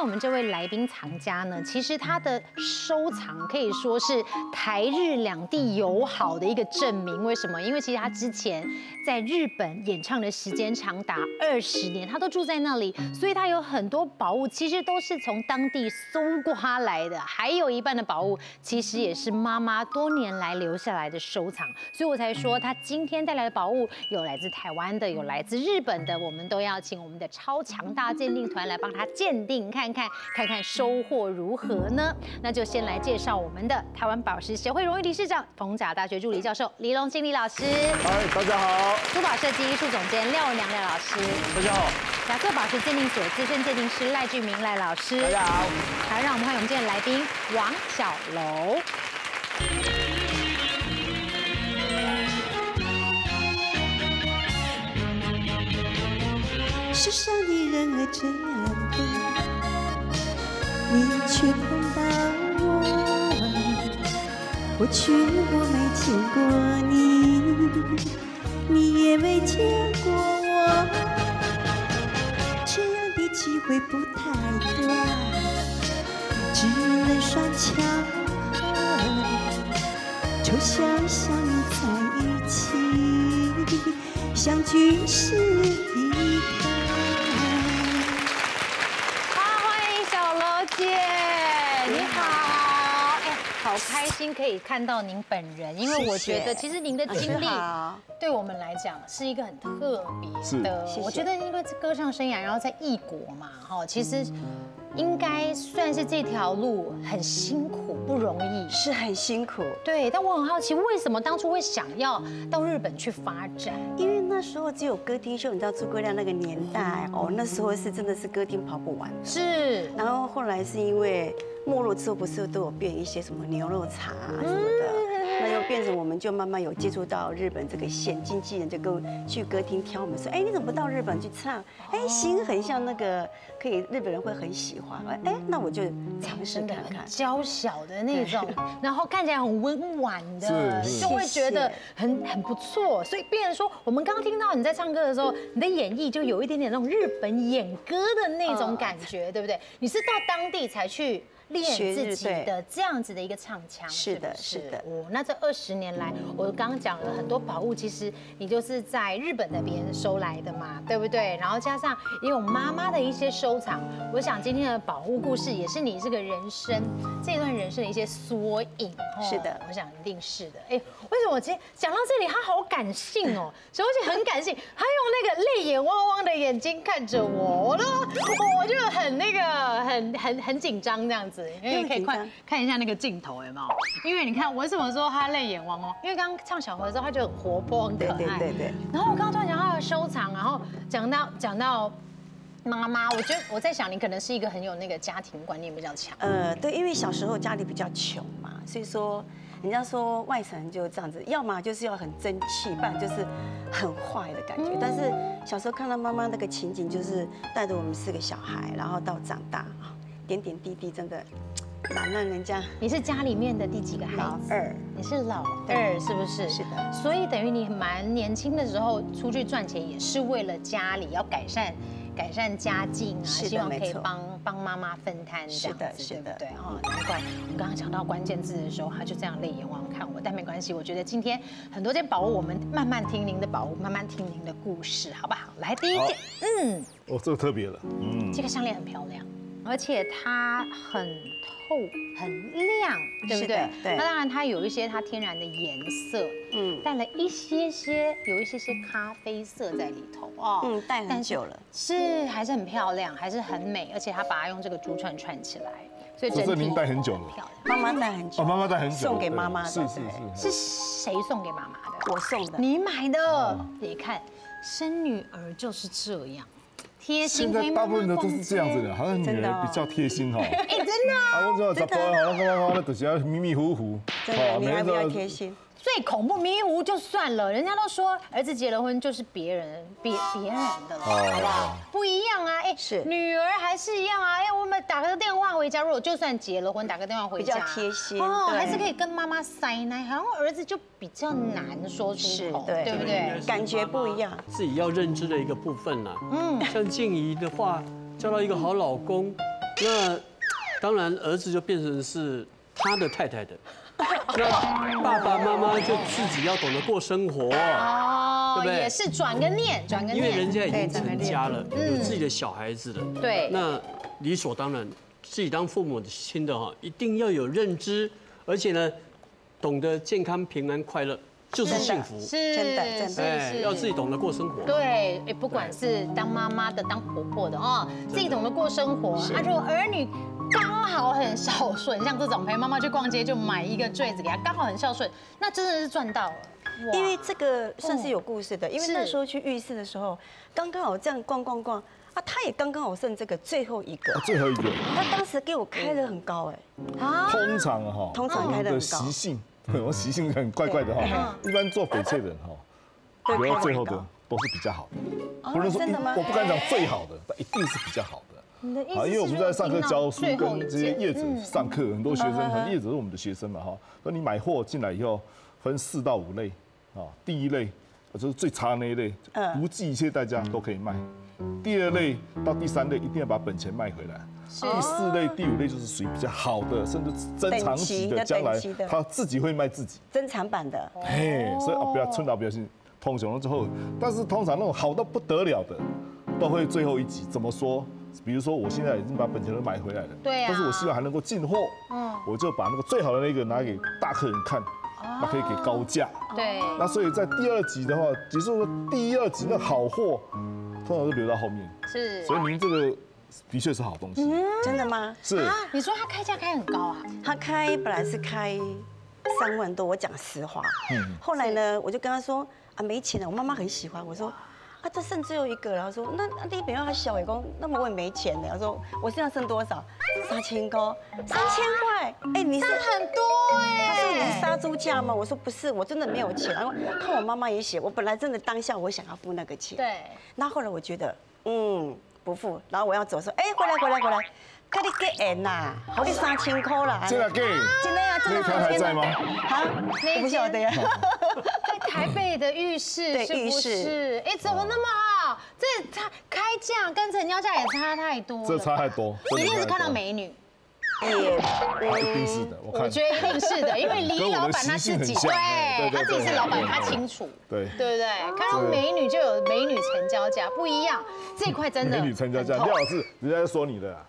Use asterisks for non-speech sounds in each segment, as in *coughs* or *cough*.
我们这位来宾藏家呢，其实他的收藏可以说是台日两地友好的一个证明。为什么？因为其实他之前在日本演唱的时间长达二十年，他都住在那里，所以他有很多宝物其实都是从当地搜刮来的，还有一半的宝物其实也是妈妈多年来留下来的收藏。所以我才说他今天带来的宝物有来自台湾的，有来自日本的，我们都要请我们的超强大鉴定团来帮他鉴定。看看看看收获如何呢？那就先来介绍我们的台湾宝石协会荣誉理事长、逢甲大学助理教授李龙经理老师。嗨，大家好。珠宝设计艺术总监廖良廖老师。大家好。亚瑟宝石鉴定所资深鉴定师赖俊明赖老师。大家好。来，让我们欢迎我们今天的来宾王小楼。世上的人儿这样多，你却碰到我。过去我没见过你，你也没见过我，这样的机会不太多，只能算巧合。就像相遇在一起，相聚是心可以看到您本人，因为我觉得其实您的经历对我们来讲是一个很特别的。我觉得因为歌唱生涯，然后在异国嘛，哈，其实应该算是这条路很辛苦，不容易，是很辛苦。对，但我很好奇，为什么当初会想要到日本去发展？因为那时候只有歌厅秀，你知道诸葛亮那个年代哦，那时候是真的是歌厅跑不完。是，然后后来是因为。没落之后不是都有变一些什么牛肉茶什么的，变成我们就慢慢有接触到日本这个线，经纪人就跟去歌厅挑我们说，哎，你怎么不到日本去唱？哎，心很像那个，可以日本人会很喜欢。哎，那我就尝试看看，娇小的那种，然后看起来很温婉的，就会觉得很很不错。所以变成说，我们刚刚听到你在唱歌的时候，你的演绎就有一点点那种日本演歌的那种感觉，对不对？你是到当地才去。练自己的这样子的一个唱腔，是的，是的。哦，那这二十年来，我刚刚讲了很多宝物，其实你就是在日本那边收来的嘛，对不对？然后加上也有妈妈的一些收藏，我想今天的宝物故事也是你这个人生这段人生的一些缩影。是的，我想一定是的。哎，为什么我今天讲到这里，他好感性哦，*laughs* 而且很感性，他用那个泪眼汪汪的眼睛看着我，我都我就很那个很很很紧张这样子。因为可以快看一下那个镜头有没有？因为你看我为什么说他泪眼汪汪？因为刚刚唱小河的时候他就很活泼很可爱。对对。然后我刚刚突然讲他的收藏，然后讲到讲到妈妈，我觉得我在想你可能是一个很有那个家庭观念比较强。呃，对，因为小时候家里比较穷嘛，所以说人家说外省人就这样子，要么就是要很争气，不然就是很坏的感觉。但是小时候看到妈妈那个情景，就是带着我们四个小孩，然后到长大。点点滴滴真的难让人家。*sniffs* 你是家里面的第几个孩子？老二。你是老二，是不是？是的。所以等于你蛮年轻的时候出去赚钱，也是为了家里要改善改善家境啊，希望可以帮帮妈妈分摊这样子，对不对？哦，难怪我们刚刚讲到关键字的时候，他就这样泪眼汪看我。但没关系，我觉得今天很多件宝物，我们慢慢听您的宝物，慢慢听您的故事，好不好？来，第一件，嗯，哦，这个特别了，嗯，这个项链很漂亮。而且它很透、很亮，对不对？对。那当然，它有一些它天然的颜色，嗯，带了一些些，有一些些咖啡色在里头哦。嗯，戴很久了，是还是很漂亮，还是很美。而且它把它用这个珠串串起来，所以证明戴很久了，漂亮。妈妈戴很久，哦，妈妈戴很久，送给妈妈的，是是是。是谁送给妈妈的？我送的。你买的？你看，生女儿就是这样。贴心，现在大部分的都是这样子的，好像女儿比较贴心哈。哎，真的啊！我知道，十八好像刚刚那都是要迷迷糊糊，真的，女孩比较贴心。最恐怖迷糊就算了，人家都说儿子结了婚就是别人别别人的了，好不好？不一样啊，哎，是女儿还是一样啊，哎，我们打个电话回家，如果就算结了婚，打个电话回家比较贴心哦，对还是可以跟妈妈塞奶，好像儿子就比较难说出口，对不对？感觉不一样。自己要认知的一个部分啦。嗯，像静怡的话，交到一个好老公，那当然儿子就变成是他的太太的，那 *laughs* 爸爸妈妈就自己要懂得过生活，哦对不对？也是转个念，转个念，因为人家已经成家了，嗯有自己的小孩子了，对那理所当然，自己当父母亲的哈，一定要有认知，而且呢，懂得健康、平安、快乐就是幸福，是真的真的。是哎，要自己懂得过生活。对，哎，不管是当妈妈的、当婆婆的哦，自己懂得过生活。啊，如果儿女刚好很孝顺，像这种陪妈妈去逛街就买一个坠子给她，刚好很孝顺，那真的是赚到了。因为这个算是有故事的，因为那时候去浴室的时候，刚刚好这样逛逛逛啊，他也刚刚好剩这个最后一个，最后一个，他当时给我开的很高哎，啊，通常哈，通常我们的很高。习性，我习性很怪怪的哈。一般做翡翠的人哈，对留到最后的都是比较好的，哦不能说真的吗？我不敢讲最好的，但一定是比较好你的意思因为我们在上课教书，跟这些业者最后一件上课，很多学生，很多业主是我们的学生嘛哈。那你买货进来以后，分四到五类啊，第一类就是最差那一类，嗯不计一切代价都可以卖。第二类到第三类，一定要把本钱卖回来。第四类、第五类就是属于比较好的，甚至珍藏级的，将来他自己会卖自己。珍藏版的，嘿，所以啊，不要趁到不要信通雄了之后，但是通常那种好到不得了的，都会最后一集怎么说？比如说我现在已经把本钱都买回来了，对啊。但是我希望还能够进货，嗯，我就把那个最好的那个拿给大客人看，那可以给高价。对，那所以在第二集的话，也就是说第二集那好货，通常都留到后面，是。所以您这个的确是好东西，真的吗？是。啊，你说他开价开很高啊？他开本来是开三万多，我讲实话。嗯。后来呢，我就跟他说啊，没钱了，我妈妈很喜欢。我说啊，这剩最后一个了。他说那那第一本要他小伟公，那么我也没钱了。他说我身上剩多少？三千高，三千块。哎，你是很多哎他说你是哎，杀猪价吗？我说不是，我真的没有钱。然后看我妈妈也写，我本来真的当下我想要付那个钱。对，那后来我觉得，嗯，不付。然后我要走说，哎，回来回来回来，快点给钱呐，好你三千块啦。这个给真的呀，真的那条还在吗？啊，我不晓得呀。在台北的浴室是不是？哎，怎么那么好？这它开价跟成交价也差太多了，这差太多一定是看到美女。也啊一定是的，我看我觉得一定是的，因为 *laughs* 李老板他自己对对他自己是老板，他清楚，对对不对？看到美女就有美女成交价，不一样。这一块真的美女成交价，廖老师，人家在说你的啦。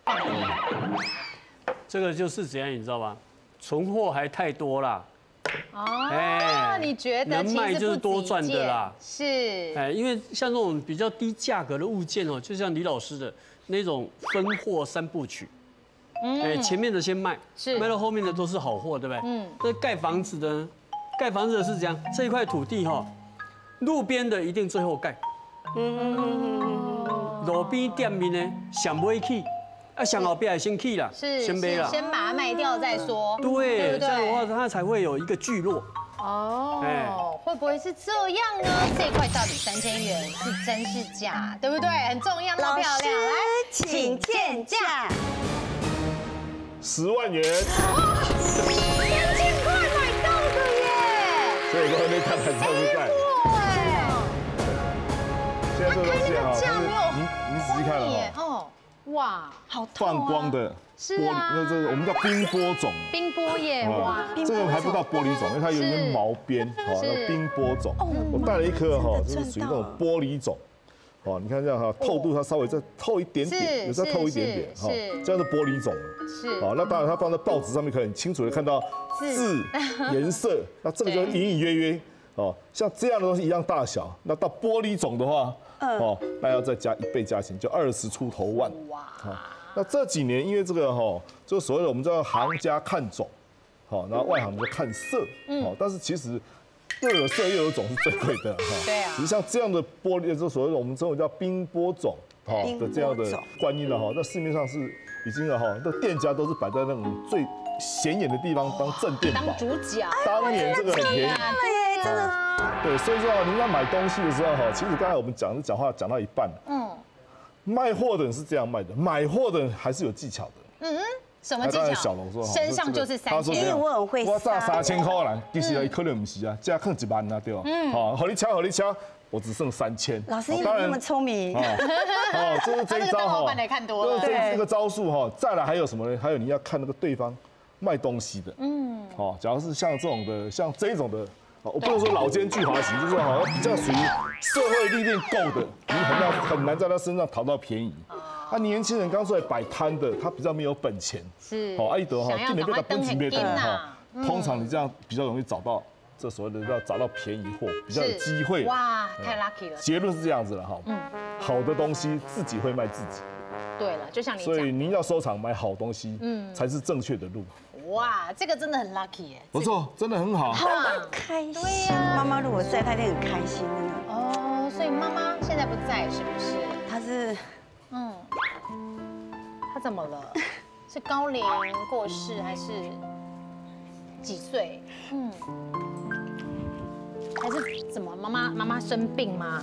这个就是怎样，你知道吧？存货还太多啦，哦哎，你觉得能卖就是多赚的啦。是，哎，因为像这种比较低价格的物件哦，就像李老师的那种分货三部曲，哎，前面的先卖，是。卖到后面的都是好货，对不对？嗯，那盖房子的呢，盖房子的是这样，这一块土地哈，路边的一定最后盖，嗯。嗯嗯嗯路边店面呢想不会去，啊想后边还先去了，是先背了，先把它卖掉再说，对，不这样的话它才会有一个聚落。哎哦，会不会是这样呢？这块到底三千元是真是假，对不对？很重要，那么老漂亮，来，请见价。十万元，两千块买到的耶！所以说那看看在不在。对，现在这个东西哈，价没有你你仔细看哇，好痛啊。泛光的玻璃，是啊那这个我们叫冰波种。冰波耶，哇，这个还不到玻璃种，因为它有一是。根毛边，好，是那冰波种。我带了一颗哈，就是属于那种玻璃种。哦，你看这样哈，透度它稍微再透一点点，有时候透一点点哈这样是玻璃种。是。好，那当然它放在报纸上面可以很清楚的看到字、*laughs* 颜色，那这个就隐隐约约。哦，像这样的东西一样大小，那到玻璃种的话，哦，那要再加一倍价钱，就二十出头万。哇，好，那这几年因为这个哈，就所谓的我们叫行家看种，好，然后外行就看色，好，但是其实又有色又有种是最贵的哈。对啊其实像这样的玻璃，就所谓的我们这种叫冰波种，哈冰的这样的观音了哈，那市面上是已经了哈，那店家都是摆在那种最显眼的地方当镇店宝当。主角，当年这个很便宜，对，真的。对，所以说您在买东西的时候哈，其实刚才我们讲讲话讲到一半了，嗯卖货的人是这样卖的，买货的人还是有技巧的。嗯，什么技巧？小龙说哈，身上就是三千他说因为我很会我炸三千块啦，其实可能不是啊，这样坑一万啊，对吧？嗯，好，好你敲，好你敲，我只剩三千。老师，哦你怎么那么聪明？哦，哦，*laughs* 就是这一招他这个当老哈板的也看多了就是这对这个招数哈。再来还有什么呢？还有你要看那个对方卖东西的，嗯，哦，假如是像这种的，像这种的，哦我不能说老奸巨猾型，就是说好像比较属于社会历练够的，你很难很难在他身上讨到便宜。啊，年轻人刚出来摆摊的，他比较没有本钱，是。好，阿一德哈，想要今年被他赶快登很被紧呐哈，通常你这样比较容易找到这所谓的要找到便宜货，比较有机会。哇，太 lucky 了。结论是这样子了哈，好的东西自己会卖自己，对了，就像你所以，您要收藏买好东西，嗯，才是正确的路。哇，这个真的很 lucky 耶。不错，真的很好。好开心。对呀妈妈如果在，她一定很开心的呢。哦，所以妈妈现在不在，是不是？她是嗯，她怎么了？*laughs* 是高龄过世还是几岁？嗯，还是怎么？妈妈妈妈生病吗？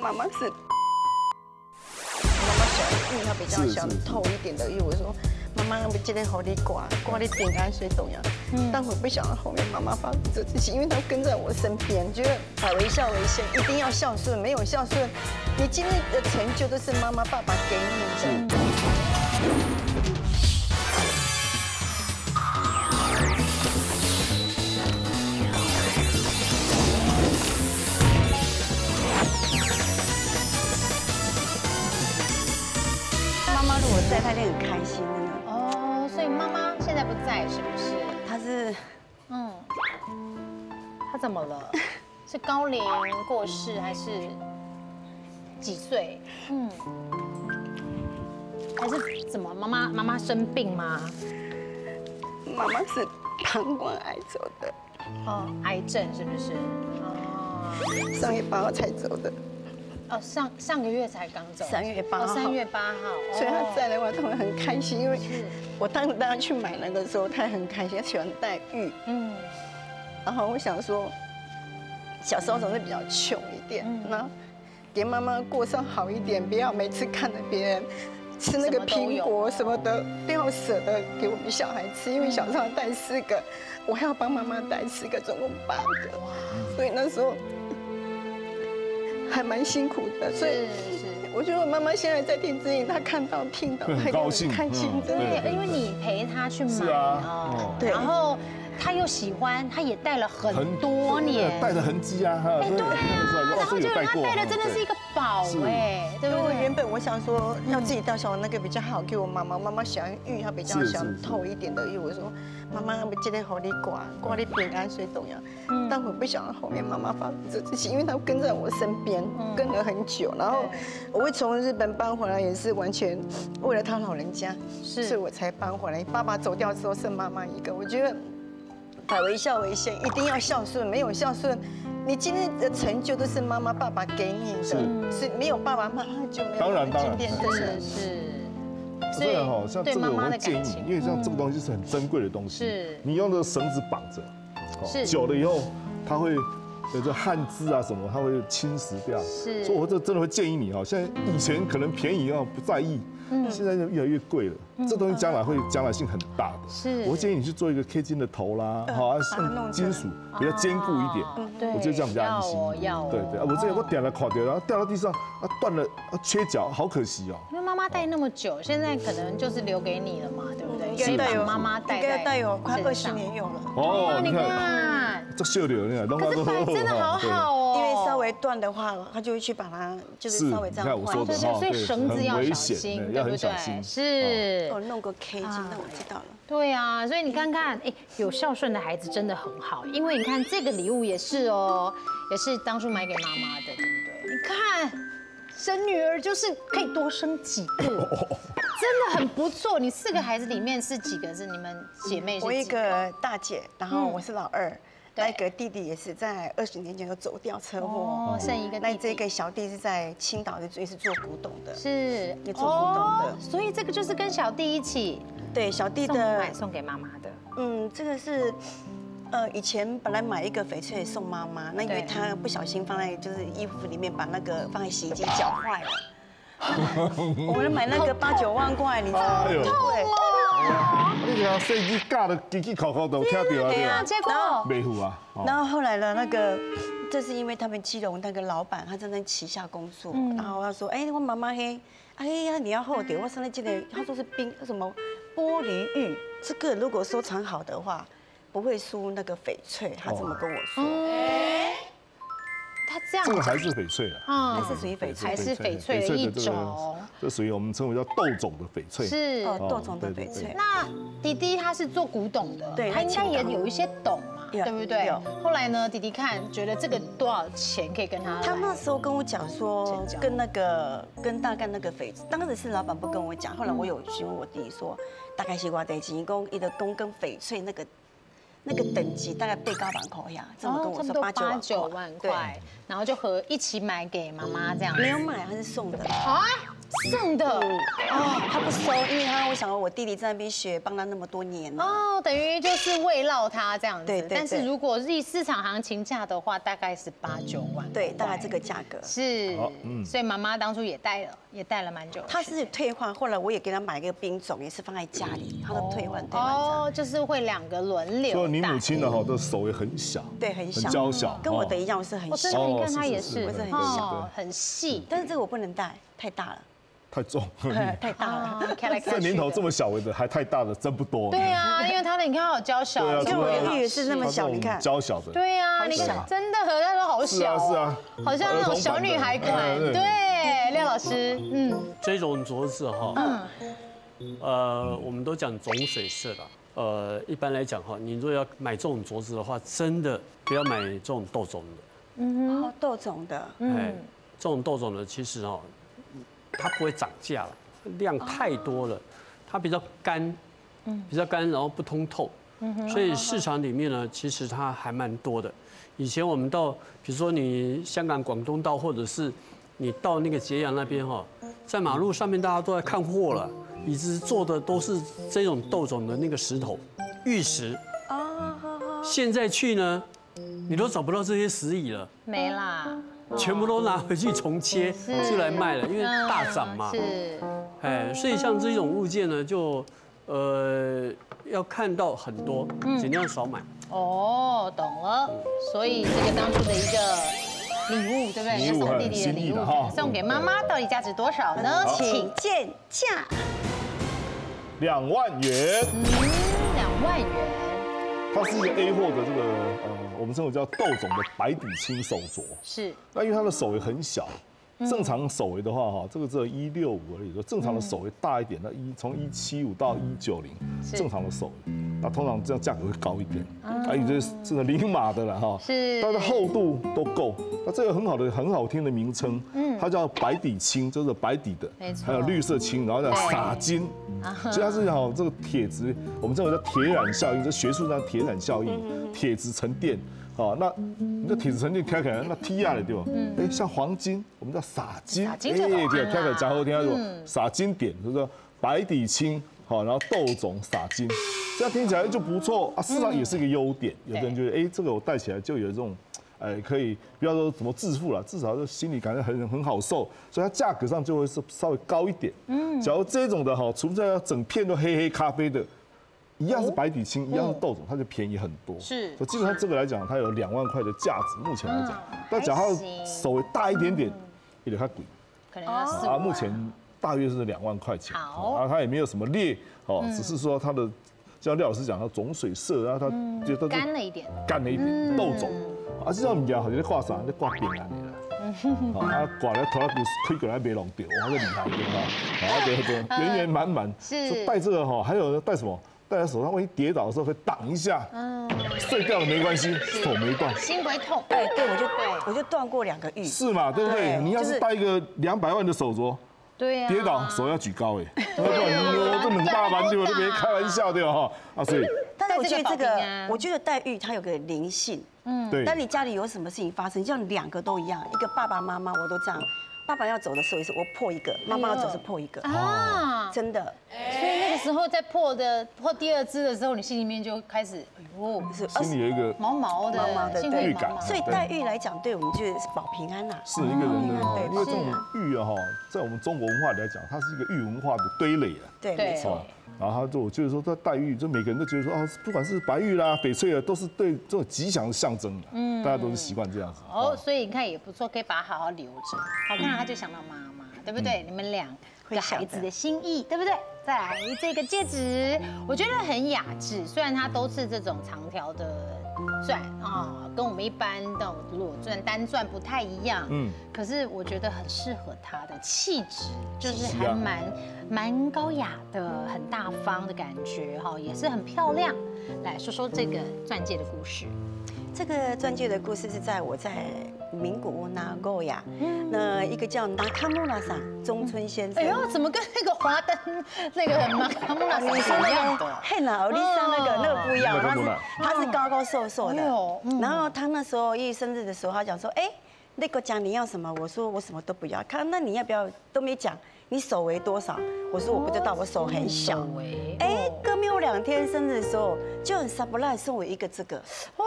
妈妈是。妈妈喜欢玉，她比较是喜欢透一点的因为。我说，妈妈，我今天好你挂挂你平安水懂呀。但我不想让后面妈妈发这事情，因为她跟在我身边，觉得百为孝为先，一定要孝顺，没有孝顺，你今天的成就都是妈妈爸爸给你的。妈妈如果在，她一定很开心。是不是？他是嗯，他怎么了？*laughs* 是高龄过世还是几岁？嗯，还是怎么？妈妈妈妈生病吗？妈妈是膀胱癌走的，哦，癌症是不是？哦，上月八号才走的，哦，上上个月才刚走，三月八哦，号。三月八号，所以他哦在的话，他会很开心，因为我当时带他去买那个时候，他也很开心，他喜欢戴玉。嗯，然后我想说，小时候总是比较穷一点，嗯。那给妈妈过上好一点，不要每次看着别人吃那个苹果什么的，都要舍得给我们小孩吃，因为小时候带四个，我还要帮妈妈带四个，总共八个，所以那时候还蛮辛苦的，所以。我觉得我妈妈现在在听之音，她看到听到，*laughs* 会很高兴开心。对，因为你陪她去买是啊对然后他又喜欢，他也戴了很多年，带的痕迹啊，哈，哎，对啊，*laughs* 然后这有带过，就他戴的真的是一个宝是哎，对不对？因为原本我想说要自己带小那个比较好，给我妈妈。妈妈喜欢玉，她比较喜欢是是是透一点的玉。我说妈妈，我今天好你挂挂你平安水懂呀。嗯但我不想让后面妈妈发生这事情，因为她跟在我身边嗯跟了很久，然后我会从日本搬回来，也是完全为了他老人家，是所以我才搬回来。爸爸走掉之后剩妈妈一个，我觉得百为孝为先，一定要孝顺，没有孝顺。你今天的成就都是妈妈、爸爸给你的，是没有爸爸妈妈就没有当然当然今天的是。是，所以哈，像这个我会建议你，因为像这个东西，是很珍贵的东西，是你用那个绳子绑着，哦是久了以后它会有这汗渍啊什么，它会侵蚀掉。是所以我这真的会建议你哈，现在以前可能便宜啊不在意，嗯现在就越来越贵了，这东西将来会将来性很大的。是我建议你去做一个 K 金的头啦，好，啊把它弄成用金属比较坚固一点。哦对，我觉得这样比较安心。对对，啊，我这个我点了垮掉，然后掉到地上，啊断了，啊缺角，好可惜哦。因为妈妈戴那么久，现在可能就是留给你了嘛，对不对？应所以把该带有妈妈戴应该带有快二十。年有了，哦，你你看，看，这秀的你看，弄可是摆 *laughs* 真的好好哦，因为稍微断的话，他就会去把它就是是稍微这样换一下的哈。所以绳子要小心，对不对？很小心是哦，，弄个 K 金，啊那我知道了。对啊，所以你看看，哎，有孝顺的孩子真的很好，因为你看这个礼物也是哦，也是当初买给妈妈的，对不对？你看，生女儿就是可以多生几个，*laughs* 真的很不错。你四个孩子里面是几个是你们姐妹？是我一几个大姐，然后我是老二，对那个弟弟也是在二十年前就走掉车祸哦，，剩一个那。这个小弟是在青岛的，也是做古董的。是也做古董的哦所以这个就是跟小弟一起对，小弟的买送给妈妈的。嗯，这个是，呃，以前本来买一个翡翠送妈妈，那因为对她不小心放在就是衣服里面，把那个放在洗衣机搅坏了。*laughs* 我们买那个八九万块，你知道吗？哎呦对，你看设计架的叽叽口口都听到啊，对吧？结果。没付啊，哦。然后后来呢，那个，这是因为他们基隆那个老板，他正在那旗下工作，然后他说，哎，我妈妈嘿，哎呀，你要后点，我上来记得，他说是冰什么玻璃玉，这个如果收藏好的话，不会输那个翡翠，他这么跟我说。他这样这个还是翡翠啊，嗯。还是属于翡翠还是翡翠的一种。这属于我们称为叫豆种的翡翠。是。哦，豆种的翡翠。那弟弟他是做古董的，对他应该也有一些懂嘛，对不对？有？后来呢，弟弟看觉得这个多少钱可以跟他？他那时候跟我讲说，跟那个跟大概那个翡，当时是老板不跟我讲，后来我有询问我弟弟说，大概是多少钱，一共一的公跟翡翠那个那个等级大概被高板口呀，这么跟我说八八九九万块，然后就和一起买给妈妈这样。没有买，他是送的。啊，送的哦，他不收，因为他我想我弟弟在那边学，帮他那么多年。哦，等于就是慰劳他这样子。对对对但是如果是市场行情价的话，大概是八九万。对，大概这个价格。是好，嗯所以妈妈当初也带了，也带了蛮久。他是退换，后来我也给他买一个冰种，也是放在家里，他的退换退换。哦，就是会两个轮流带。所以你母亲的哈，的手也很小，对，很小，很娇小，跟我的哦一样是很哦，真小的，，你哦看他也是是是是是很小，很细。但是这个我不能戴，太大了，太重。*laughs* 太大了。*laughs* 这年头这么小的还太大的真不多。对啊，因为它的你看好娇小，对啊就我也是那么小，你看。娇小的。对啊，你看真的和它都好小是啊，好像那种小女孩款。对，廖老师，嗯这种镯子哈，嗯，呃，我们都讲种水色的。呃，一般来讲哈，你如果要买这种镯子的话，真的不要买这种豆种的。哦，豆种的，嗯，这种豆种的其实哦，它不会涨价了，量太多了，它比较干，比较干，然后不通透，所以市场里面呢，其实它还蛮多的。以前我们到，比如说你香港、广东到，或者是你到那个揭阳那边哈，在马路上面大家都在看货了，椅子做的都是这种豆种的那个石头，玉石。现在去呢，你都找不到这些石椅了。没啦，全部都拿回去重切就来卖了，因为大涨嘛。是，哎，所以像这种物件呢，就呃要看到很多，尽量少买。哦，懂了。所以这个当初的一个礼物，对不对？礼物要送弟弟的很礼物送给妈妈，到底价值多少呢？请见价。两万元，嗯，两万元。它是一个 A 货的这个呃，我们称为叫豆种的白底青手镯。是，那因为它的手也很小，正常手围的话哈，这个只有一六五而已。说正常的手围大一点，那一从一七五到一九零，正常的手围，那通常这样价格会高一点。啊，有些这个零码的了哈，是它的厚度都够。那这个很好的很好听的名称，嗯它叫白底青，就是白底的没，错还有绿色青，然后叫对撒金，所以它是好这个铁质，我们称为叫铁染效应，这学术上铁染效应，铁质沉淀。好，那你这铁质沉淀开起来，那 T 下来对吧？哎，像黄金，我们叫撒金，撒金对，开起来讲后听，叫做撒金点，就是说白底青，好，然后豆种撒金，这样听起来就不错啊。事实上也是一个优点，有的人觉得，哎，这个我戴起来就有这种。哎，可以不要说怎么致富了，至少就心里感觉很很好受，所以它价格上就会是稍微高一点。嗯，假如这种的哈，除非要整片都黑黑咖啡的，一样是白底青，一样是豆种，它就便宜很多。是所以基本上这个来讲，它有两万块的价值，目前来讲。但假如它还行的手围大一点点，也得它贵。可能要四啊，目前大约是两万块钱。好啊，它也没有什么裂哦，只是说它的，像廖老师讲，它种水色，然后它就干了一点，干了一点豆种。啊，这种物件好像在挂啥？在挂扁安的啦。啊，挂了头骨推过来没弄掉，哇，这厉害对吧？啊，对对，*laughs* 圆圆满满。是就戴这个哈，还有带什么？戴在手上，万一跌倒的时候会挡一下，嗯碎掉了没关系，手没断。心不会痛。哎，对，我就对我就断过两个玉。是嘛？对不对？你要是是戴一个两百万的手镯，对呀。跌倒手要举高哎，要不然你我这冷大板对吧？都别开玩笑对吧哈？啊，所以但是我觉得这个我觉得黛玉它有个灵性，嗯对，当你家里有什么事情发生，像两个都一样，一个爸爸妈妈我都这样，爸爸要走的时候也是我破一个，妈妈要走是破一个，啊，真的。所以那个时候在破的破第二只的时候，你心里面就开始，哎呦，是心里有一个毛毛的，毛毛的预感所以黛玉来讲，对我们就是保平安呐。是一个人的对，因为这种玉啊哈，在我们中国文化来讲，它是一个玉文化的堆垒啊。对，没错。哦。，然后他就我觉得说，他黛玉，就每个人都觉得说，哦，不管是白玉啦、翡翠啊，都是对这种吉祥的象征的，嗯，大家都是习惯这样子。哦，所以你看也不错，可以把它好好留着。好，看到他就想到妈妈，对不对？你们两个孩子的心意，对不对？再来这个戒指，我觉得很雅致，虽然它都是这种长条的钻啊，跟我们一般的裸钻、单钻不太一样，嗯嗯，可是我觉得很适合它的气质，就是还蛮蛮高雅的，很大方的感觉哈，也是很漂亮。来说说这个钻戒的故事。这个钻戒的故事是在我在名古屋拿过呀，那一个叫纳卡穆拉桑中村先生。哎呦，怎么跟那个华灯那个马卡穆拉你是一样的？嘿娜欧丽莎那个那个不一样，他是他是高高瘦瘦的。然后他那时候一生日的时候，他讲说，哎，那个讲你要什么？我说我什么都不要。看那你要不要都没讲，你手围多少？我说我不知道，我手很小。哎，哥没有两天生日的时候，就很 surprise 送我一个这个，哇，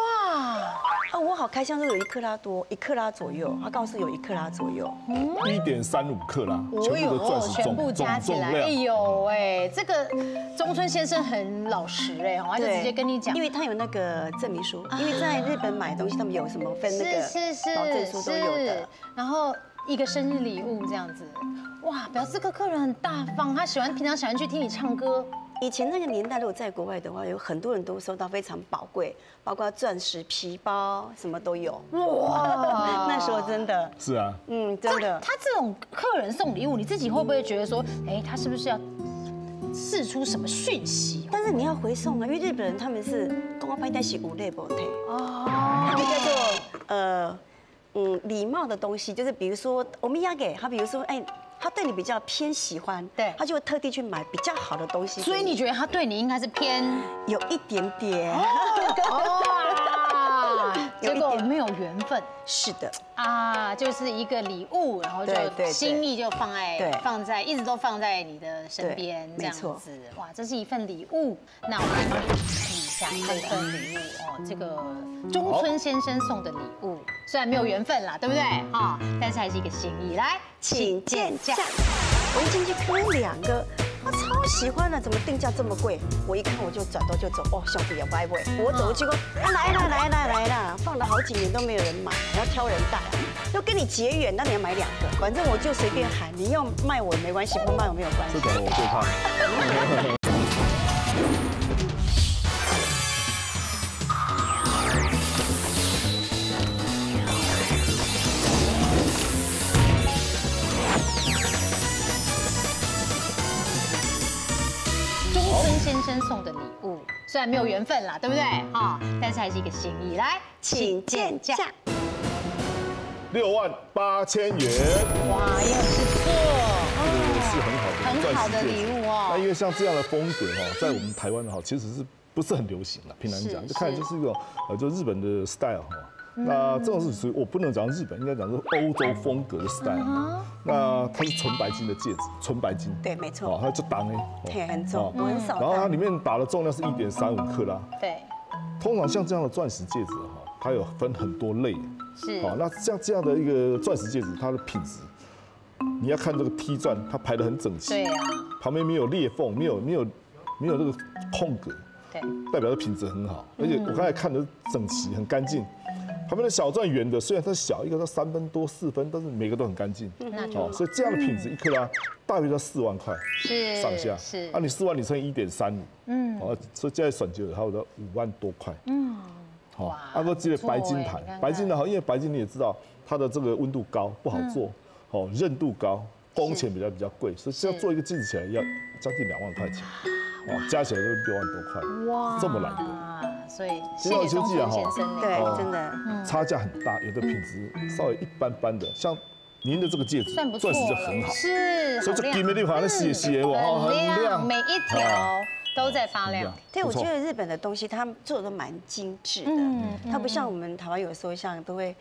啊，我好开箱，都有一克拉多，一克拉左右，他告诉有一克拉左右。一点三五克拉，全部的钻石全部重加起来，哎量。呦喂，这个中村先生很老实哎，他就直接跟你讲因，为他有那个证明书，因为在日本买东西，他们有什么分那个是是是保证书都有的。，然后一个生日礼物这样子，哇，表示这个客人很大方，他喜欢平常喜欢去听你唱歌，以前那个年代，如果在国外的话，有很多人都收到非常宝贵，包括钻石、皮包，什么都有。哇。那时候真的，是啊，嗯，真的。他这种客人送礼物，你自己会不会觉得说，哎，他是不是要试出什么讯息？但是你要回送啊，因为日本人他们是公安拍带是无类不退，哦，他们叫做呃嗯礼貌的东西，就是比如说我们要给他，比如说哎。他对你比较偏喜欢，对。他就会特地去买比较好的东西。所以你觉得他对你应该是偏有一点点，*laughs* 哇，结果没有缘分。是的，啊，就是一个礼物，然后就心意就放在对。放在一直都放在你的身边，这样子，哇，这是一份礼物。那我们来帮你看一份礼物哦，这个中村先生送的礼物，虽然没有缘分啦，对不对？哈，但是还是一个心意。来，请见价。我一进去看了两个，我超喜欢的，怎么定价这么贵？我一看我就转头就走，哦，兄弟也不爱买。我走过去说，啊来啦来啦来啦，放了好几年都没有人买，然后挑人带，要跟你结缘，那你要买两个，反正我就随便喊，你要卖我没关系，不卖我没有关系这。种我最怕。*laughs* 虽然没有缘分啦，对不对？哈，但是还是一个心意。来，请见价。六万八千元，哇，也很不错。是很好的很好的礼物哦那因为像这样的风格哈，在我们台湾哈，其实是不是很流行了？平常讲，是就看是就是一种呃，就日本的 style 哈。那这种是属于我不能讲日本，应该讲是欧洲风格的 style。那它是纯白金的戒指，纯白金。对，没哦错，，它就当哎。嘿，很重，我很少然后它戴。里面打的重量是一点三五克拉。对，通常像这样的钻石戒指哈，它有分很多类。是好，那像这样的一个钻石戒指，它的品质，你要看这个 T 钻，它排得很整齐，对啊，旁边没有裂缝，没有没有没有这个空格，对，代表的品质很好。而且我刚才看的整齐，很干净。旁边的小钻圆的，虽然它小，一个它三分多四分，但是每个都很干净。那就哦，所以这样的品质一克拉大约要四万块是上下。是。啊，你四万你乘以一点三五，嗯，哦，所以现在省就有差不多五万多块。嗯，好，哇啊，不记得白金台白金的好，因为白金你也知道它的这个温度高，不好做，哦，韧度高，工钱比较比较贵，所以这样做一个戒指起来要将近两万块钱，哦，加起来都六万多块，哇。这么来的。啊，所以谢谢中村就记得哈先生呢。对哦，真的。差价很大，有的品质稍微一般般的，像您的这个戒指算不，错。钻石就，很好，是，所以这好亮。金的地方那细细的哇，哦很亮，很亮，每一条哦。都在发亮。对，我觉得日本的东西他们做的都蛮精致的，嗯它不像我们台湾有时候像都会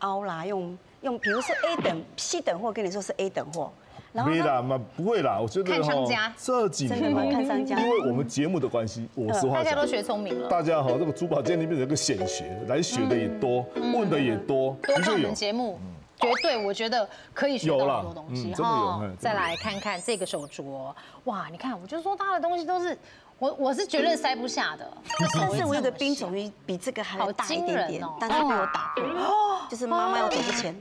凹啦，用用，比如说 A 等、C 等货，跟你说是 A 等货，然后呢？没啦，嘛不会啦，我觉得看商家。哈这几年看商家。因为我们节目的关系，我实话讲大家都，学聪明了，大家哈这个珠宝鉴定变成一个显学，来学的也多，问的也多，多看我们。节目，绝对我觉得可以学到很多东西哈再来看看这个手镯，哇，你看，我就说他的东西都是我我是绝对塞不下的。但是我有个冰手鱼比这个还好要大一惊点点哦，但是被我打破，就是妈妈要走之前，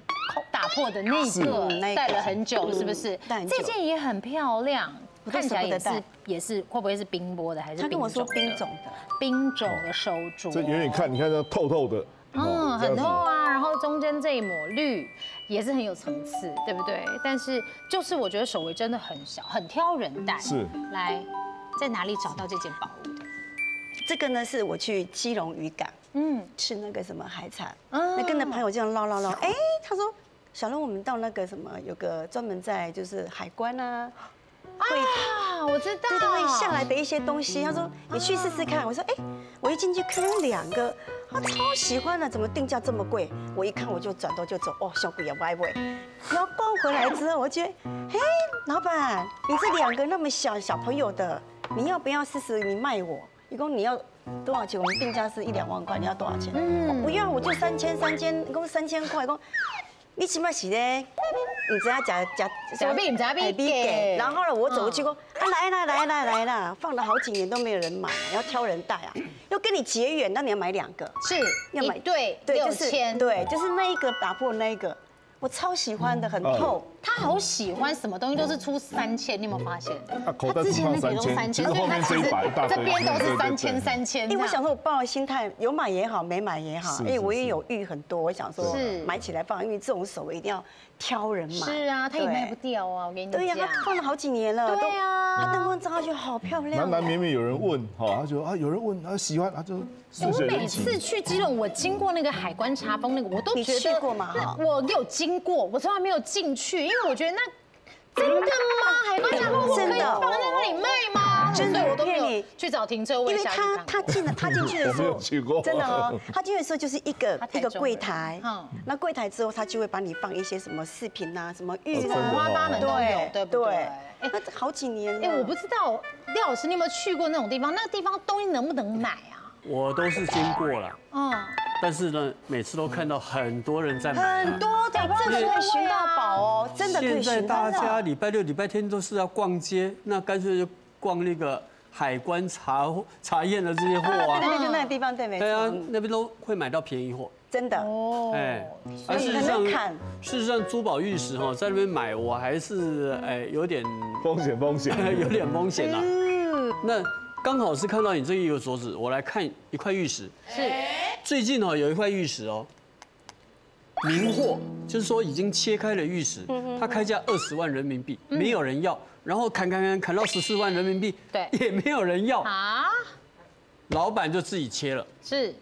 打破的那个戴了很久，嗯是不是？戴很久这件也很漂亮，看起来也是也是会不会是冰波的还是他跟我说冰种种的，冰种的手镯？这远远看，你看这透透的，嗯，哦很透。啊，然后中间这一抹绿也是很有层次，对不对？但是就是我觉得手围真的很小，很挑人戴。是来，在哪里找到这件宝物的？这个呢是我去基隆渔港嗯，吃那个什么海产，嗯那跟着朋友这样唠唠唠，哎，他说小龙我们到那个什么有个专门在就是海关啊。会啊，我知道，对对，会下来的一些东西。他说你去试试看。我说哎，我一进去看有两个，他超喜欢的，怎么定价这么贵？我一看我就转头就走，哦，小鬼也歪歪。然后逛回来之后，我觉得，嘿，老板，你这两个那么小小朋友的，你要不要试试？你卖我，一共你要多少钱？我们定价是一两万块，你要多少钱？我不要，我就三千三千，一共三千块，一共。你起码是咧，你知道假假假币不假币哎给然后呢，我走过去说，啊来啦来啦来啦，放了好几年都没有人买，要挑人带啊，要跟你结缘，那你要买两个，是要买一对对，六就是千，对，就是那一个打破那一个，我超喜欢的，很透。他好喜欢什么东西都是出三千，你有没有发现？他口袋之前那个都只放三千，其实后面这一百大这边都是三千三千。因为我想说，我抱的心态有买也好，没买也好，是因为我也有玉很多，我想说是买起来放，因为这种手一定要挑人买。是啊，他也卖不掉啊，我跟你讲。对呀，他放了好几年了，对啊他灯光照下去好漂亮哦。难难免免有人问，哈，他就啊有人问，他喜欢，他就我每次去基隆，我经过那个海关查封那个，我都你觉得去过吗哈我有经过，我从来没有进去，因为我觉得那真的吗？海关查封我可以真的放在那里卖吗？真的我都没有我骗你去找停车位因为他。他进了，他进去的时我没有候，真的哦，他进去的时候就是一个 *laughs* 一个柜台嗯，那柜台之后他就会帮你放一些什么饰品啊，什么玉哦真的五花八门都有，对不对？哎，那好几年了。哎，我不知道廖老师你有没有去过那种地方？那个地方东西能不能买啊？我都是经过了，嗯，但是呢，每次都看到很多人在买。很多的，真的可以寻到宝哦，真的可以现在大家宝。礼拜六、礼拜天都是要逛街，那干脆就逛那个海关查查验的这些货对对啊。对，就那个地方，对，没对啊那边都会买到便宜货。真的。哦，哎，所以很难看事实上珠宝玉石哈，在那边买我还是哎有点风险风险，*laughs* 有点风险啊。嗯，那刚好是看到你这一个镯子，我来看一块玉石。是。最近哦有一块玉石哦，明货，就是说已经切开了玉石，它开价二十万人民币，没有人要，然后砍砍砍砍到十四万人民币，对。也没有人要，啊，老板就自己切了。是。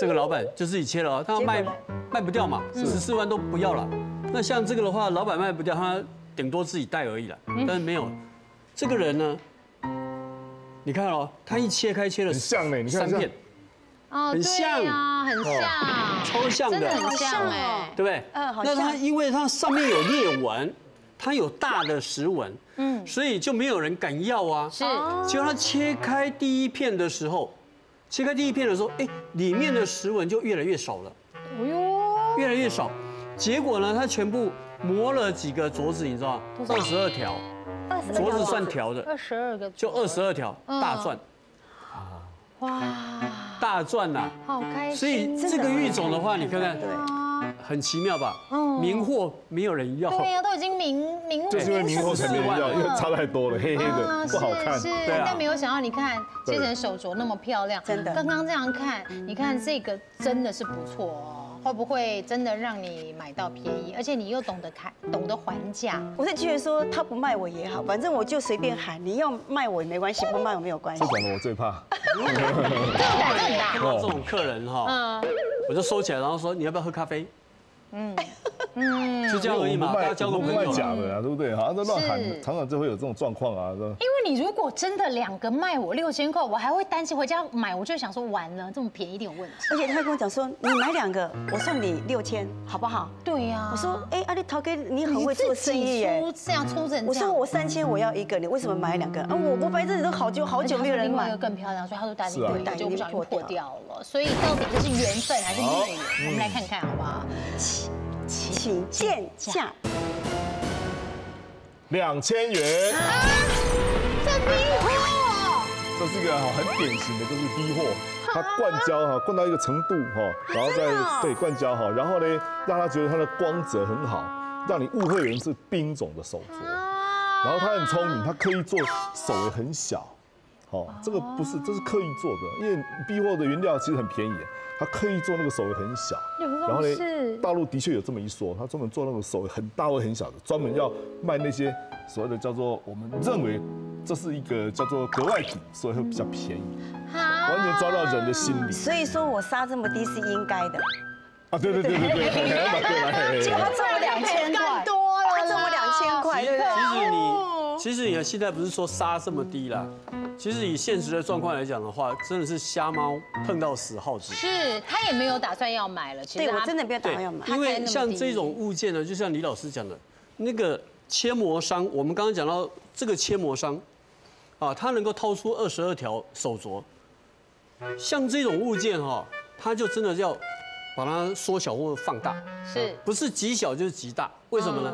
这个老板就自己切了哦，他要卖卖不掉嘛，十四万都不要了。那像这个的话，老板卖不掉，他顶多自己带而已了。但是没有，这个人呢，你看哦，它一切开切了很像呢你看三片，哦，很像啊，很像，超像的，真的很像哎哦，对不对？嗯好那它因为它上面有裂纹，它有大的石纹，嗯，所以就没有人敢要啊。是。结果它切开第一片的时候，切开第一片的时候，哎，里面的石纹就越来越少了。哎呦，越来越少。结果呢，它全部磨了几个镯子，你知道吗？二十二条，镯子算条的，二十二个，就二十二条，嗯。大钻。哇，大钻呐！好开心，所以这个玉种的话，你看看，对，很奇妙吧？嗯。明货没有人要，对呀，都已经明明就是因为明货才没人要，因为差太多了，黑黑啊的不好看。是。但没有想到，你看切成手镯那么漂亮，真的。刚刚这样看，你看这个真的是不错哦。会不会真的让你买到便宜？而且你又懂得开，懂得还价，我是觉得说他不卖我也好，反正我就随便喊，你要卖我也没关系，不卖我没有关系这。种的我最怕。这个胆子很大。这种客人哈，嗯我就收起来，然后说你要不要喝咖啡？嗯，就这样而已嘛，大卖家交个我们卖朋友啊。假的啊，对不对？好像都乱喊是，常常就会有这种状况啊。因为你如果真的两个卖我六千块，我还会担心回家买，我就想说完了，这么便宜一定有问题。而且他还跟我讲说，你买两个，我送你六千，好不好？对呀，我说，哎，阿丽陶哥你很会做生意耶。出这样出成我说我三千我要一个，你为什么买两个？啊，我我摆这里都好久好久没有人买另外一个。更漂亮，所以他说带你是啊对就不小心破掉了。所以到底这是缘分还是孽缘？嗯我们来看看好不好？请见价，两千元，这逼货，这是一个哈很典型的，就是逼货，它灌胶哈灌到一个程度哈，然后再对灌胶哈，然后呢让他觉得它的光泽很好，让你误会人是冰种的手镯，然后他很聪明，他刻意做手也很小，好，这个不是这是刻意做的，因为逼货的原料其实很便宜，他刻意做那个手也很小，然后呢，大陆的确有这么一说，他专门做那种手很大或很小的，专门要卖那些所谓的叫做我们认为这是一个叫做格外品，所以会比较便宜，完全抓到人的心理所以说我杀这么低是应该的。啊！对对对对对，把对来，结果他中我两千块，多了他中我两千块，对不对？其实你，其实你现在不是说杀这么低啦，其实以现实的状况来讲的话，真的是瞎猫碰到死耗子。是他也没有打算要买了，其实对我真的没有打对算要买。因为像这种物件呢，就像李老师讲的，那个切磨商，我们刚刚讲到这个切磨商，啊，他能够掏出二十二条手镯，像这种物件哈，他就真的要把它缩小或放大，是。不是极小就是极大，为什么呢？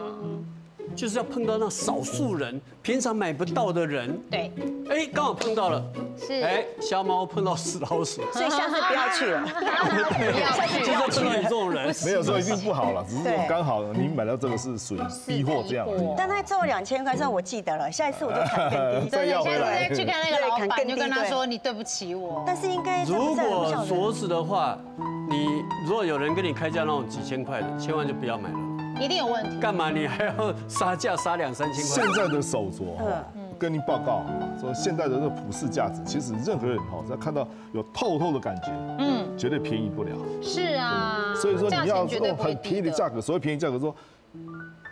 就是要碰到那少数人，平常买不到的人，对，哎，刚好碰到了，是哎，瞎猫碰到死老鼠，*laughs* 所以下次不要去了。不要去就是碰到你这种人。没有说一定不好了，只是说刚好你买到这个是属于逼货这样。但他中我两千块，这样我记得了，下一次我就砍更低。再 *laughs* 要回来下次再去看那个老板，就跟他说你对不起我。但是应该如果说镯子的话，你如果有人跟你开价那种几千块的，千万就不要买了。一定有问题。干嘛你还要杀价杀两三千块？现在的手镯哈，跟您报告哈，说现在的这个普世价值，其实任何人哈，只要看到有透透的感觉，嗯，绝对便宜不了。是啊，所以说你要用很便宜的价格，所谓便宜价格说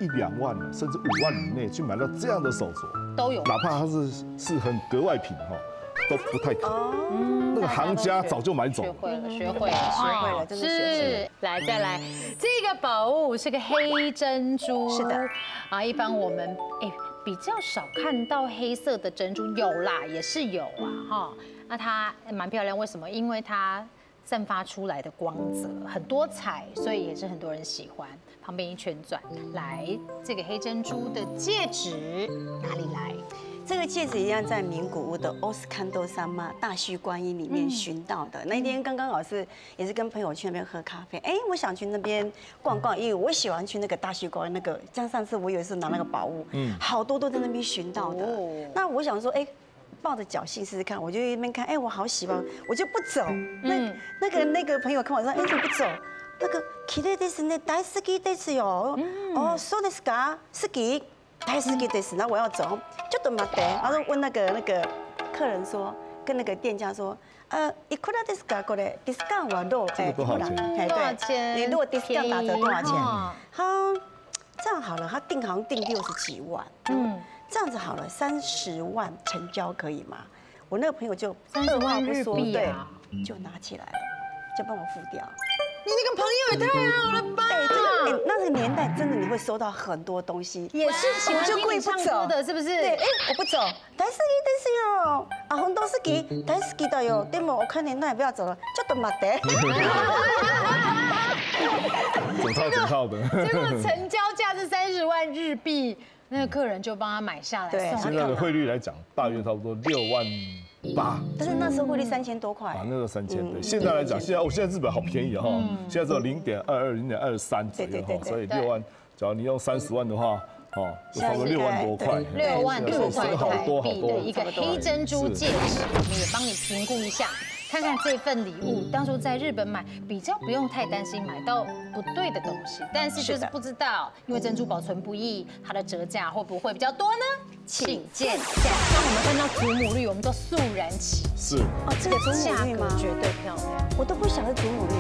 一两万甚至五万以内去买到这样的手镯，都有。哪怕它是是很格外品哈，都不太可能。那个行家早就买走了。学会了，学会了，学会了真的是，来再来，这个宝物是个黑珍珠，是的，啊，一般我们哎比较少看到黑色的珍珠，有啦，也是有啊，哈，那它蛮漂亮，为什么？因为它散发出来的光泽很多彩，所以也是很多人喜欢。旁边一圈转，来这个黑珍珠的戒指哪里来？这个戒指一样在名古屋的欧斯堪多山妈大须观音里面寻到的。那一天刚刚好是也是跟朋友去那边喝咖啡，哎，我想去那边逛逛，因为我喜欢去那个大须观音那个。像上次我有一次拿那个宝物，嗯，好多都在那边寻到的。那我想说，哎。抱着侥幸试试看，我就一边看，哎，我好喜欢，我就不走。那那个那个朋友看我说，哎，怎么不走？那个綺麗ですね、大好きですよ。哦，そうですか？好き。 大好きです。然后我要走，就等待。然后问那个那个客人说，跟那个店家说，呃，いくらですか？これディスカウントはどう？这个多少钱哎，多少对，钱你如果 discount 打折多少钱便宜哦？他这样好了，他定好像定六十几万。嗯，这样子好了，三十万成交可以吗？我那个朋友就30二话万日不说，币啊对，就拿起来了，就帮我付掉。 你那个朋友也太好了吧？哎，这个哎，那个年代真的你会收到很多东西，也是喜欢我就故意听你唱不走歌的，是不是？对，哎，我不走，大好きですよ。啊，红豆是给大好き的哟。对吗？我看你那也不要走了，就等待得。整套整套的。结果成交价是三十万日币，那个客人就帮他买下来对送给现在的汇率来讲，大约差不多六万 八。但是那时候汇率三千多块啊，。那个三千嗯对。现在来讲，现在我现在日本好便宜哈，现在只有零点二二、零点二三左右哈，所以六万，假如你用三十万的话，哦，就差不多六万多块。对六万多块省好台多好多。币的一个黑珍珠戒指，我们也帮你评估一下，看看这份礼物，当初在日本买比较不用太担心买到不对的东西，但是就是不知道，因为珍珠保存不易，它的折价会不会比较多呢？请见价。当我们看到祖母绿，我们都肃然起是哦，这个祖价母绿吗？格绝对漂亮。我都不晓得祖母绿。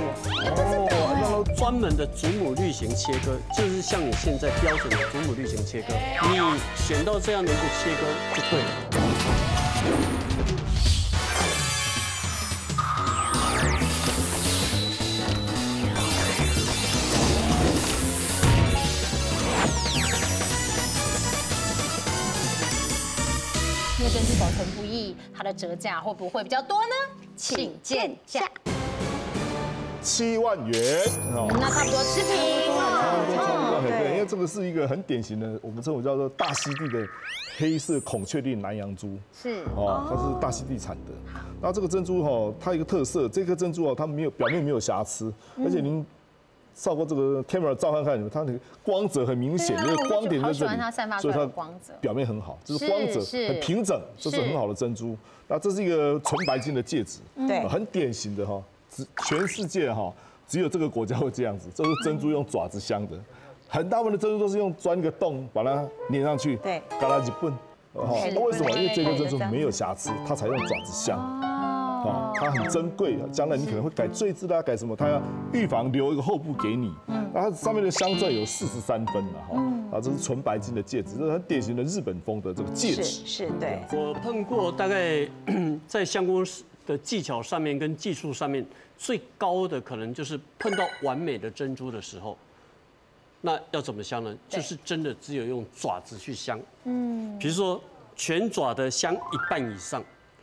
哦，那专门的祖母绿型切割，就是像你现在标准的祖母绿型切割，你选到这样的一个切割就对了。保存不易，它的折价会不会比较多呢？请见价。七万元哦。那差不多持平差不多差不多很对，因为这个是一个很典型的，我们这种叫做大溪地的黑色孔雀绿南洋珠。是哦，它是大溪地产的。然后这个珍珠哈，它有一个特色，这颗珍珠哦，它没有表面没有瑕疵，而且您照过这个 camera 照看看，你们它那个光泽很明显，对啊因为光点就好喜这里欢它的光泽。表面很好，就是光泽很平整，这是是很好的珍珠。那这是一个纯白金的戒指，对。呃很典型的哈，只全世界哈只有这个国家会这样子，这是珍珠用爪子镶的，很大部分的珍珠都是用钻一个洞把它粘上去，对。嘎啦几蹦。哦那为什么？因为这颗珍珠没有瑕疵，它才用爪子镶。哦，哦，它很珍贵，将来你可能会改坠子啦，改什么，它要预防留一个后部给你。嗯，然后上面的镶钻有四十三分了哈，啊，这是纯白金的戒指，这是很典型的日本风的这个戒是指。是，对。我碰过大概 *coughs* 在相公的技巧上面跟技术上面最高的，可能就是碰到完美的珍珠的时候，那要怎么镶呢？就是真的只有用爪子去镶。嗯，比如说全爪的镶一半以上，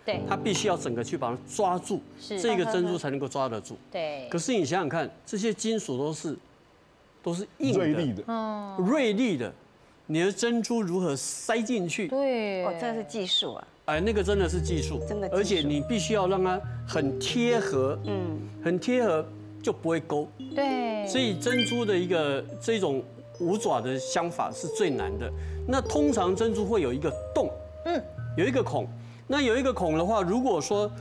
对它必须要整个去把它抓住，是这个珍珠才能够抓得住。对可，是你想想看，这些金属都是都是硬的、锐利的，嗯，锐利的，你的珍珠如何塞进去？对，哦，这个是技术啊。哎，那个真的是技术，真的而且你必须要让它很贴合，嗯，很贴合就不会勾。对，所以珍珠的一个这种五爪的镶法是最难的。那通常珍珠会有一个洞，嗯，有一个孔。那有一个孔的话，如果说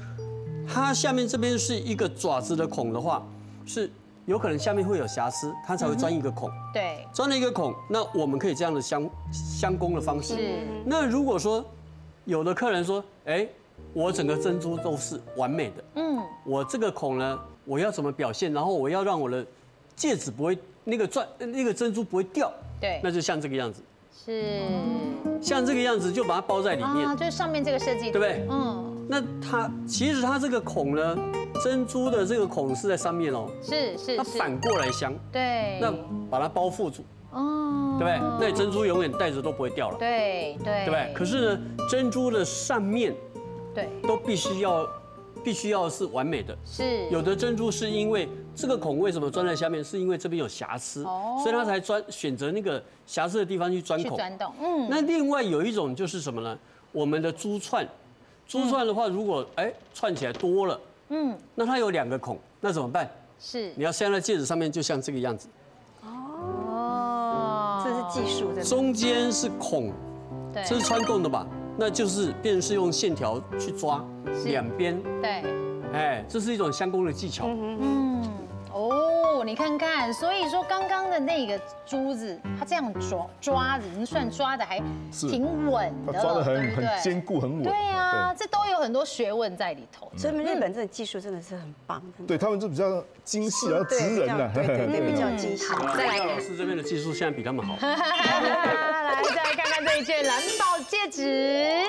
它下面这边是一个爪子的孔的话，是有可能下面会有瑕疵，它才会钻一个孔。对，钻了一个孔，那我们可以这样的相相攻的方式。是那如果说有的客人说，哎，我整个珍珠都是完美的，嗯，我这个孔呢，我要怎么表现？然后我要让我的戒指不会那个钻那个珍珠不会掉，对，那就像这个样子，是。像这个样子就把它包在里面。啊，，就是上面这个设计，对不对？嗯，那它其实它这个孔呢，珍珠的这个孔是在上面哦，是是是，它反过来镶，对，那把它包覆住，哦，对不对？那你珍珠永远戴着都不会掉了。对对，对不对？可是呢，珍珠的上面对。都必须要，必须要是完美的。是有的珍珠是因为这个孔为什么钻在下面，是因为这边有瑕疵，哦所以它才钻选择那个瑕疵的地方去钻孔。钻洞，嗯，那另外有一种就是什么呢？我们的珠串，珠串的话，如果哎串起来多了，嗯，那它有两个孔，那怎么办？是你要镶在戒指上面，就像这个样子，哦，这是技术，的。中间是孔，对这是穿洞的吧？那就是变成是用线条去抓两边，对，哎，这是一种相公的技巧。嗯，哦，你看看，所以说刚刚的那个珠子，它这样抓抓的，已经算抓的还挺稳的，抓的很很坚固，很稳。对啊，这都有很多学问在里头。所以日本这个技术真的是很棒，对他们就比较精细，然后直人呐。比较对对对，比较精细。好，再来廖老师这边的技术现在比他们好。来，再来看看这一件蓝宝戒指，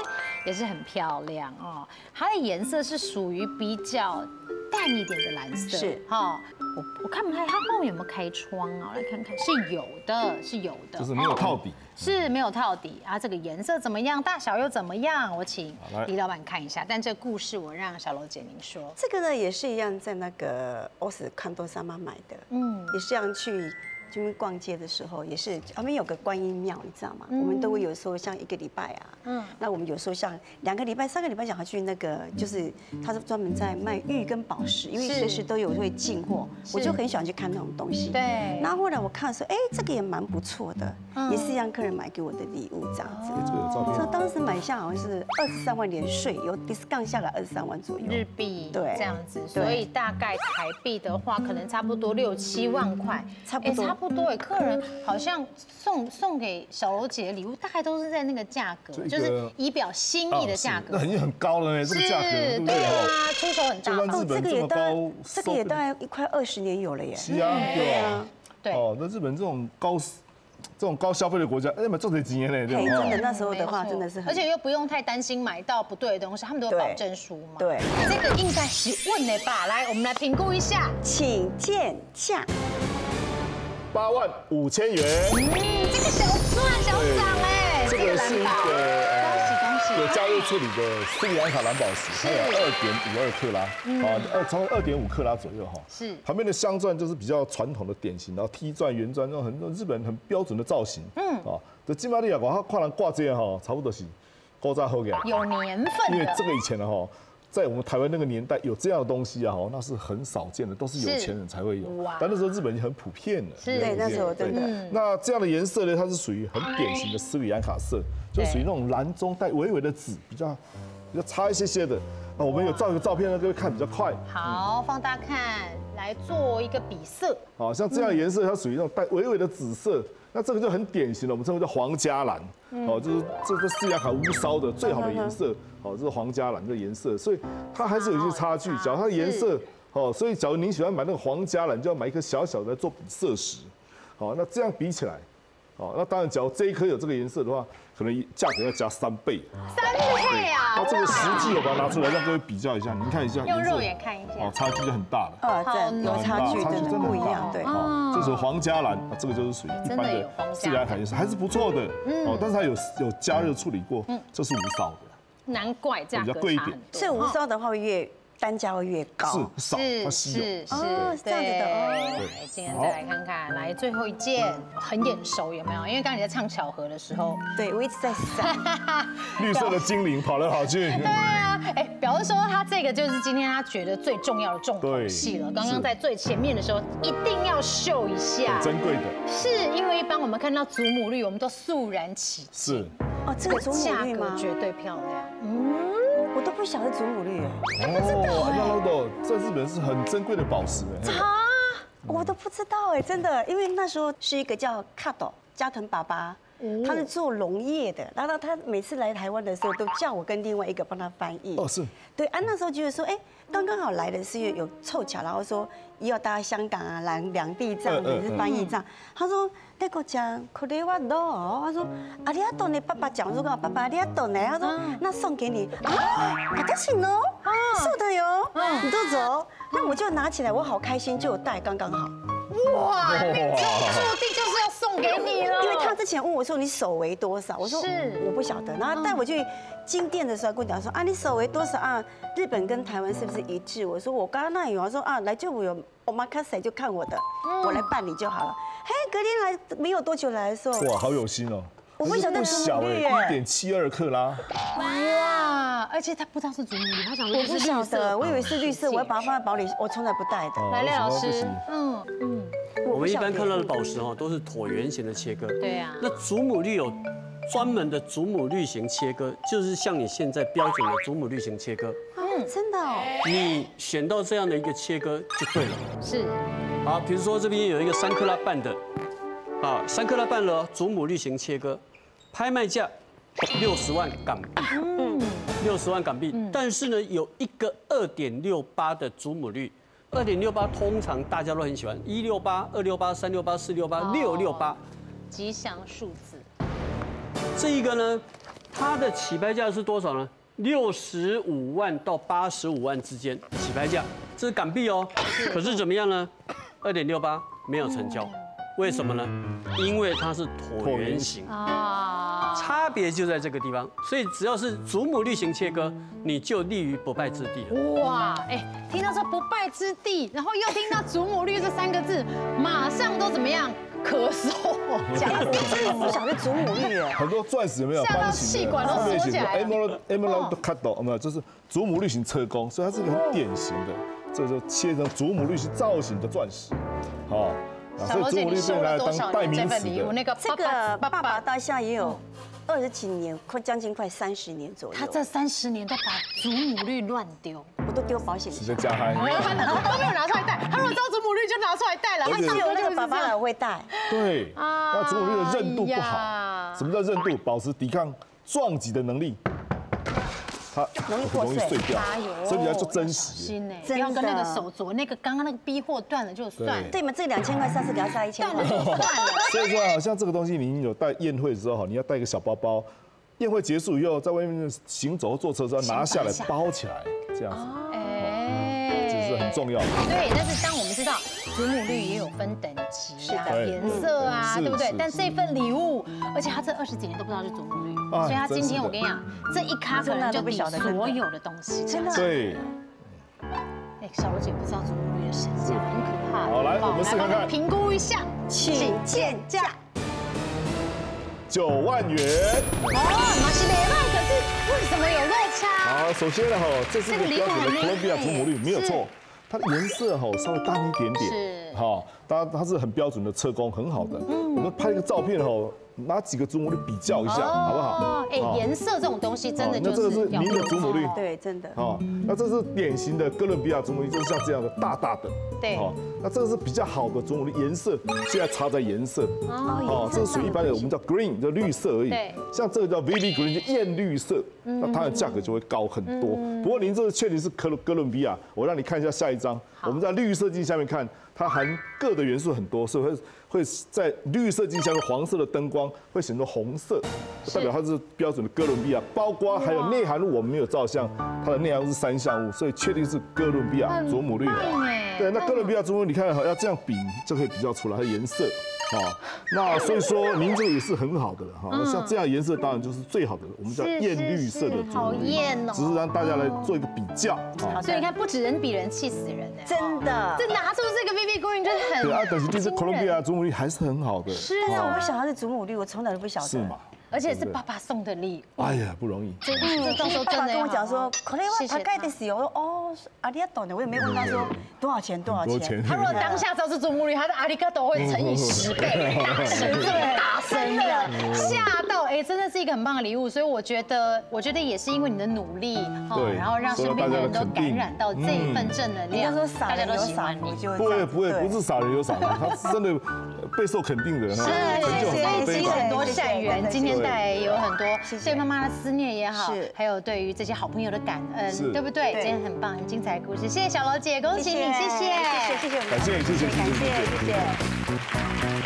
也是很漂亮哦。它的颜色是属于比较淡一点的蓝色，是哈。我我看不太，它后面有没有开窗啊？我来看看，是有的，是有的，就是没有套底。是没有套底啊。这个颜色怎么样？大小又怎么样？我请李老板看一下。但这个故事我让小楼姐您说。这个呢也是一样，在那个欧斯康多萨妈买的，嗯，也是这样去这边逛街的时候，也是旁边有个观音庙，你知道吗？我们都会有时候像一个礼拜啊，嗯，那我们有时候像两个礼拜、三个礼拜想要去那个，就是他是专门在卖玉跟宝石，因为随时都有会进货，我就很喜欢去看那种东西。对。那后后来我看说，哎，这个也蛮不错的，也是让客人买给我的礼物这样子。哎这个有照片，所以当时买下好像是二十三万连税，有 discount 下来二十三万左右。日币对。这样子，所以大概台币的话，可能差不多六七万块，差不多不多哎。客人好像送送给小柔姐的礼物，大概都是在那个价格，就就是以表心意的价格那。已经很高了呢，这个价格，对不对？啊哦，，出手很大方日本这么大概高这个也大概一快二十年有了耶。是啊，对啊，对哦，那日本这种高这种高消费的国家，哎，买做这几年嘞，对嘿，吧？真的哦那时候的话真的是很，而且又不用太担心买到不对的东西，他们都有保证书嘛。对，这个应该是问的吧？来，我们来评估一下。请见价。八万五千元，嗯，这个小赚小涨哎，这个是一个有加入处理的斯里兰卡蓝宝石，它有二点五二克拉，啊，二超过二点五克拉左右哈。是。旁边的镶钻就是比较传统的典型，然后梯钻、圆钻，那种很日本很标准的造型。嗯，啊，这金马利亚广它跨栏挂这样哈，差不多是高炸后给。有年份因为这个以前的哈，在我们台湾那个年代有这样的东西啊，哈，那是很少见的，都是有钱人才会有。但那时候日本已经很普遍了。是对那时候真的对那这样的颜色呢，它是属于很典型的斯里兰卡色，就是属于那种蓝中带微微的紫，比较比较差一些些的。那我们有照一个照片让各位看比较快。好，放大看，来做一个比色。好像这样的颜色，它属于那种带微微的紫色。那这个就很典型了，我们称为叫皇家蓝。哦，就是这个斯里兰卡乌烧的最好的颜色。哦，这是皇家蓝的颜色，所以它还是有一些差距。假如它的颜色，哦，所以假如您喜欢买那个皇家蓝，就要买一颗小小的做比色石。好，那这样比起来，哦，那当然，假如这一颗有这个颜色的话，可能价格要加三倍。三倍啊！那这个实际我把它拿出来让各位比较一下，您看一下，用肉眼看一下哦，差距就很大了。呃，对有差距，差距真的不一样，对。哦，这是皇家蓝，啊这个就是属于一般真的有皇家自然海颜色，还是不错的。哦，但是它有有加热处理过，这是无烧的，难怪价格比较贵一点差很多。是无烧的话会越单价会越高。是少，它稀有。是是哦是这样子的来，今天再来看看，来最后一件很眼熟有没有？因为刚刚你在唱巧合的时候，对，我一直在想，*laughs* 绿色的精灵跑来跑去，对啊，哎，表示说他这个就是今天他觉得最重要的重头戏了。对刚刚在最前面的时候，一定要秀一下，珍贵的，是因为一般我们看到祖母绿，我们都肃然起敬，是。哦，这个祖母价绿吗？格绝对漂亮。嗯，我都不晓得祖母绿，哦，那老豆在日本是很珍贵的宝石哎。我都不知道哎，真的，因为那时候是一个叫卡斗加藤爸爸。他是做农业的，然后他每次来台湾的时候，都叫我跟另外一个帮他翻译。哦，是。对啊，那时候就是说，哎，刚刚好来的是有凑巧，然后说要搭香港啊，两两地这样子嗯嗯是翻译这样。他说那个讲可雷瓦多，他说阿里阿多呢，爸爸讲如果爸爸阿里阿多呢，他说那送给你啊，啊，都行哦，送的哟，你都走，那我就拿起来，我好开心，就有带刚刚好。哇，命中注定就是要送给你了。因为他之前问我说你手围多少，我说是我不晓得，然后带我去金店的时候跟我讲说啊你手围多少啊？日本跟台湾是不是一致？我说我刚刚那有，他说啊来就我有我妈看谁就看我的，我来办理就好了。嘿，隔天来没有多久来的时候，哇，好有心哦。我不晓得不祖小哎，母绿耶一点七二克拉。哇，而且他不知道是祖母绿，他想说我不晓得，我以为是绿色，我要把它它。放在包里，我从来不带的。哦来，廖老师嗯嗯，我们一般看到的宝石哦，都是椭圆形的切割。对呀那祖母绿有专门的祖母绿型切割，就是像你现在标准的祖母绿型切割，嗯，真的哦，你选到这样的一个切割就对了。是好，比如说这边有一个三克拉半的，啊，三克拉半了，祖母绿型切割，拍卖价六十万港币，嗯，六十万港币。但是呢，有一个二点六八的祖母绿，二点六八通常大家都很喜欢，一六八、二六八、三六八、四六八、六六八。吉祥数字，这一个呢，它的起拍价是多少呢？六十五万到八十五万之间起拍价，这是港币哦。可是怎么样呢？二点六八没有成交，为什么呢？因为它是椭圆形，啊，差别就在这个地方。所以只要是祖母绿型切割，你就立于不败之地了。哇，哎，听到说不败之地，然后又听到祖母绿这三个字，马上都怎么样？咳嗽，夹这个 *laughs* 不晓得祖母绿哎，很多钻石有没有吓到气管都缩起来了 emerald emerald cut 有没有？就是祖母绿型车工，所以它是一个很典型的，这就切成祖母绿型造型的钻石，好，啊小罗姐，你收了多少代年这份礼物？那个这个爸爸到现在也哦有二十几年，快将近快三十年左右。他这三十年都把祖母绿乱丢，我都丢保险箱是在。加嗨，他 *laughs* 都没有拿出来戴。他如果知道祖母绿就拿出来戴了，他只有那个爸爸儿会戴，对，啊那祖母绿的韧度不好。什么叫韧度？保持抵抗撞击的能力，它容易破碎碎掉所以你要做珍惜。心呢，不真的要跟那个手镯，那个刚刚那个逼货断了就算了，对嘛？这两千块，下次给他加一千块断了。*laughs* 就算了。所以说好，像这个东西，你有带宴会的时候，你要带一个小包包。宴会结束以后，在外面行走坐车的时候拿下来包起来，这样子，哎，这是很重要的。对，但是当我们知道祖母绿也有分等级啊、的颜色啊，对不对？但这份礼物，而且他这二十几年都不知道是祖母绿，哎所以他今天我跟你讲，这一卡可能就比所有的东西真的对，哎，小罗姐不知道祖母绿的身价，很可怕。好来我们试看看来评估一下，请见价。九万元。哦，马西雷曼，可是为什么有落差？好，首先呢，哈，这是一个标准的这个礼物很哥伦比亚祖母绿，没有是错。它的颜色哈稍微淡一点点，是。好，当然它是很标准的车工，很好的。我们拍一个照片哈，拿几个祖母绿比较一下，好不好？哦，哎，好颜色这种东西真的就是那这个是要您的祖母绿哦对，真的。好，那这是典型的哥伦比亚祖母绿，就是像这样的大大的。对好，那这个是比较好的祖母绿，颜色现在差在颜色。哦，这是属于一般的我们叫 green，叫绿色而已。对像这个叫 vivid green，就艳绿色，那它的价格就会高很多。不过您这个确定是哥哥伦比亚，我让你看一下下一张。我们在绿色镜下面看，它含铬的元素很多，所以会会在绿色镜下面黄色的灯光会显出红色，代表它是标准的哥伦比亚。包括还有内含物，我们没有照相，它的内含物是三项物，所以确定是哥伦比亚祖母绿。对，那哥伦比亚祖母绿，你看哈，要这样比就可以比较出来它的颜色。好，那所以说您这个也是很好的了哈。那像这样颜色当然就是最好的了，我们叫艳绿色的是是好祖母绿艳哦，只是让大家来做一个比较啊。所以你看，不止人比人气死人呢。真的。这拿出这个 VV Green 就是很对啊，但是就是惊人哥伦比亚祖母绿还是很好的。是啊我啊不，晓得它是祖母绿，我从来都不晓得。是嘛？而且是爸爸送的礼。物，哎呀，不容易。这这到时候爸爸真的要跟我讲说可能我他概的时候，我说哦，阿里亚懂的，我也没问他说多少钱？多少钱。他如果当下知道是祖母绿，他的阿里嘎多会乘以十倍，是这么大声的，吓到哎，真的是一个很棒的礼物。所以我觉得，我觉得也是因为你的努力，哦对然后让身边的人都感染到这一份正能量，大家都人有傻喜欢你。就不会不会，不是傻人有傻福，他是真的呃备受肯定的人哈，是，成就所以很非凡。其实很多善缘，今天带来有很多谢谢。对妈妈的思念也好是，还有对于这些好朋友的感恩，对不对？今天很棒、很精彩的故事，谢谢小罗姐，恭喜你，谢谢，谢谢。谢谢我们感谢谢谢谢谢感谢谢谢。谢谢。